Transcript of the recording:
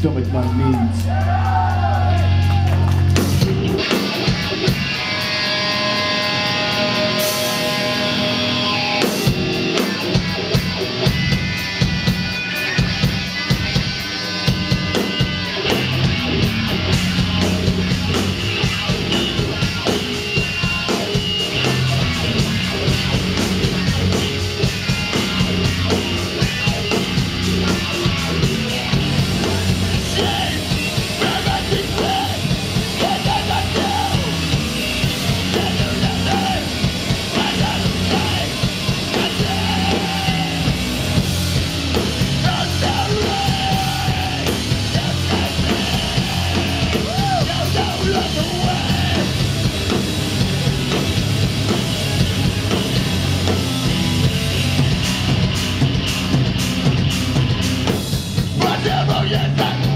stomach my needs. And